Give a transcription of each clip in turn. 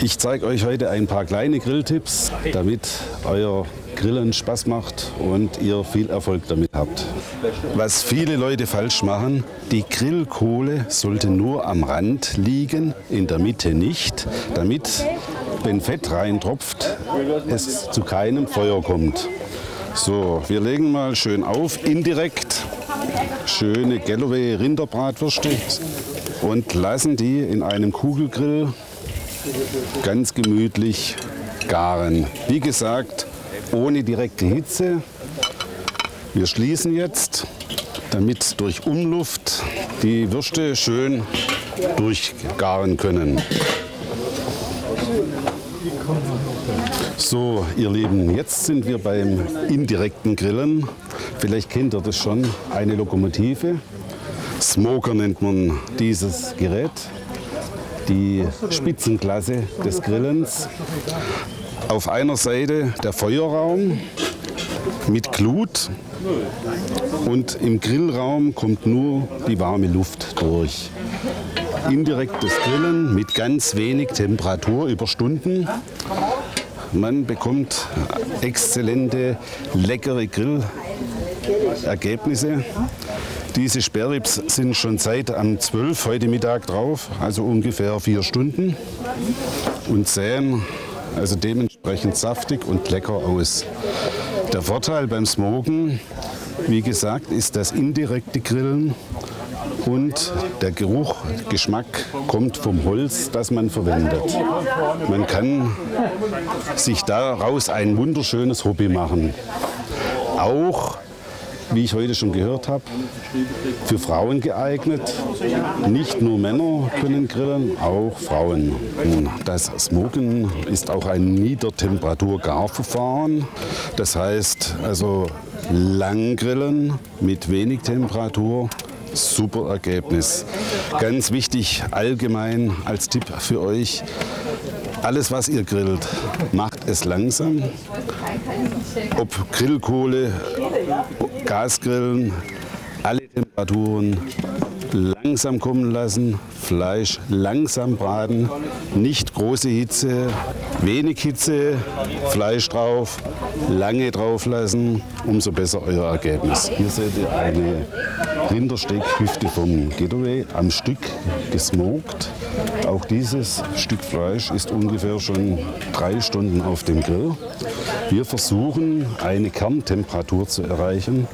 Ich zeige euch heute ein paar kleine Grilltipps, damit euer Grillen Spaß macht und ihr viel Erfolg damit habt. Was viele Leute falsch machen, die Grillkohle sollte nur am Rand liegen, in der Mitte nicht, damit, wenn Fett reintropft, es zu keinem Feuer kommt. So, wir legen mal schön auf, indirekt, schöne Galloway Rinderbratwürste und lassen die in einem Kugelgrill ganz gemütlich garen. Wie gesagt, ohne direkte Hitze. Wir schließen jetzt, damit durch Umluft die Würste schön durchgaren können. So, ihr Lieben, jetzt sind wir beim indirekten Grillen. Vielleicht kennt ihr das schon, eine Lokomotive. Smoker nennt man dieses Gerät die Spitzenklasse des Grillens. Auf einer Seite der Feuerraum mit Glut und im Grillraum kommt nur die warme Luft durch. Indirektes Grillen mit ganz wenig Temperatur über Stunden. Man bekommt exzellente, leckere Grillergebnisse. Diese Sperrribs sind schon seit am 12 heute Mittag drauf, also ungefähr vier Stunden und sehen also dementsprechend saftig und lecker aus. Der Vorteil beim Smoken, wie gesagt, ist das indirekte Grillen und der Geruch, Geschmack kommt vom Holz, das man verwendet. Man kann sich daraus ein wunderschönes Hobby machen. Auch wie ich heute schon gehört habe, für Frauen geeignet. Nicht nur Männer können grillen, auch Frauen. Das Smoken ist auch ein Niedertemperatur-Garverfahren. Das heißt also lang grillen mit wenig Temperatur super Ergebnis. Ganz wichtig allgemein als Tipp für euch, alles was ihr grillt, macht es langsam. Ob Grillkohle, Gasgrillen, alle Temperaturen langsam kommen lassen, Fleisch langsam braten, nicht große Hitze, wenig Hitze, Fleisch drauf, lange drauf lassen, umso besser euer Ergebnis. Hier seht ihr eine Rindersteckhüfte vom Getaway am Stück gesmoked. Auch dieses Stück Fleisch ist ungefähr schon drei Stunden auf dem Grill. Wir versuchen eine Kerntemperatur zu erreichen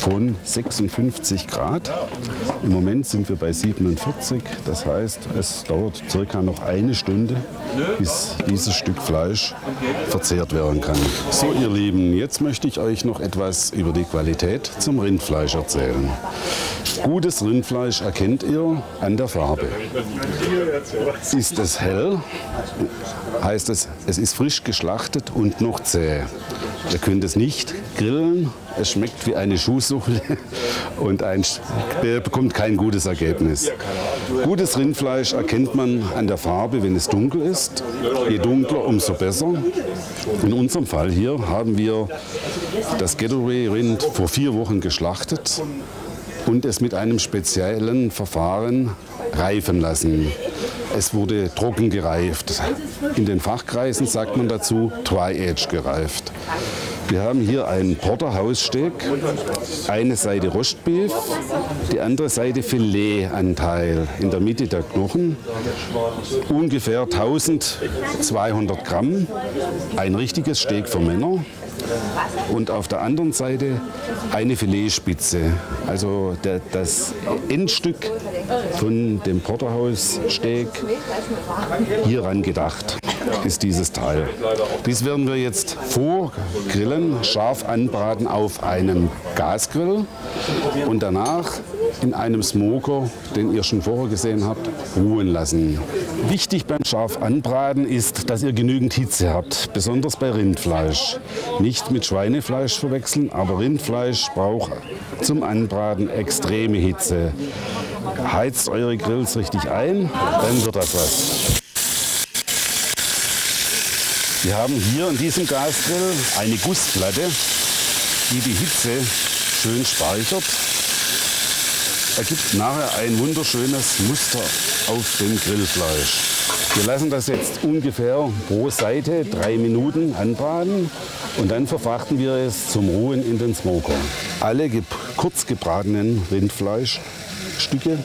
von 56 Grad. Im Moment sind wir bei 47. Das heißt, es dauert circa noch eine Stunde, bis dieses Stück Fleisch verzehrt werden kann. So ihr Lieben, jetzt möchte ich euch noch etwas über die Qualität zum Rindfleisch erzählen. Gutes Rindfleisch erkennt ihr an der Farbe. Ist es hell, heißt es, es ist frisch geschlachtet und noch zäh. Ihr könnt es nicht grillen, es schmeckt wie eine Schuhsuche und ein, bekommt kein gutes Ergebnis. Gutes Rindfleisch erkennt man an der Farbe, wenn es dunkel ist. Je dunkler, umso besser. In unserem Fall hier haben wir das Getaway-Rind vor vier Wochen geschlachtet und es mit einem speziellen Verfahren reifen lassen. Es wurde trocken gereift. In den Fachkreisen sagt man dazu Try-Age gereift. Wir haben hier einen Porterhaussteak, eine Seite Rostbeef, die andere Seite Filetanteil, in der Mitte der Knochen, ungefähr 1200 Gramm, ein richtiges Steak für Männer und auf der anderen Seite eine Filetspitze, also der, das Endstück von dem Porterhaussteak hieran gedacht ist dieses Teil. Dies werden wir jetzt vorgrillen, scharf anbraten auf einem Gasgrill und danach in einem Smoker, den ihr schon vorher gesehen habt, ruhen lassen. Wichtig beim scharf anbraten ist, dass ihr genügend Hitze habt, besonders bei Rindfleisch. Nicht mit Schweinefleisch verwechseln, aber Rindfleisch braucht zum Anbraten extreme Hitze. Heizt eure Grills richtig ein, dann wird das was. Wir haben hier in diesem Gasgrill eine Gussplatte, die die Hitze schön speichert. Ergibt nachher ein wunderschönes Muster auf dem Grillfleisch. Wir lassen das jetzt ungefähr pro Seite drei Minuten anbraten und dann verfrachten wir es zum Ruhen in den Smoker. Alle ge kurz gebratenen Rindfleischstücke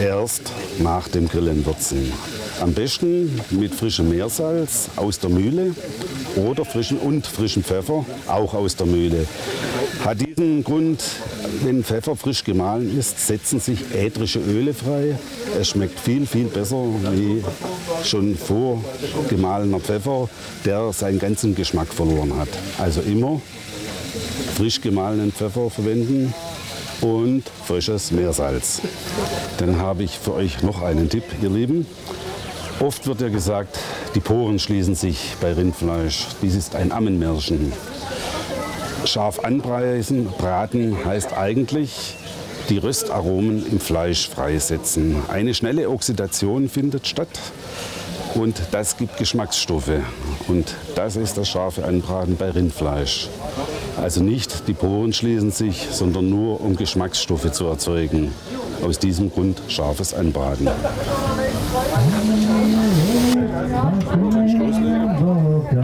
erst nach dem Grillen würzen. Am besten mit frischem Meersalz aus der Mühle oder frischen und frischem Pfeffer auch aus der Mühle. Hat diesen Grund, wenn Pfeffer frisch gemahlen ist, setzen sich ätherische Öle frei. Es schmeckt viel, viel besser wie schon vorgemahlener Pfeffer, der seinen ganzen Geschmack verloren hat. Also immer frisch gemahlenen Pfeffer verwenden und frisches Meersalz. Dann habe ich für euch noch einen Tipp, ihr Lieben. Oft wird ja gesagt, die Poren schließen sich bei Rindfleisch. Dies ist ein Ammenmärchen. Scharf anpreisen, braten heißt eigentlich die Röstaromen im Fleisch freisetzen. Eine schnelle Oxidation findet statt und das gibt Geschmacksstoffe. Und das ist das scharfe Anbraten bei Rindfleisch. Also nicht die Poren schließen sich, sondern nur um Geschmacksstoffe zu erzeugen. Aus diesem Grund scharfes Anbraten.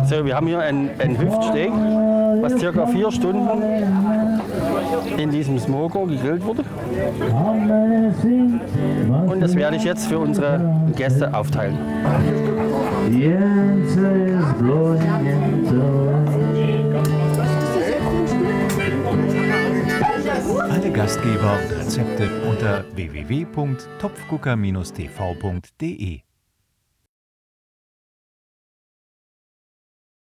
So, wir haben hier ein, ein Hüftsteak, was circa vier Stunden in diesem Smoker gegrillt wurde. Und das werde ich jetzt für unsere Gäste aufteilen. Alle Gastgeber und Rezepte unter www.topfgucker-tv.de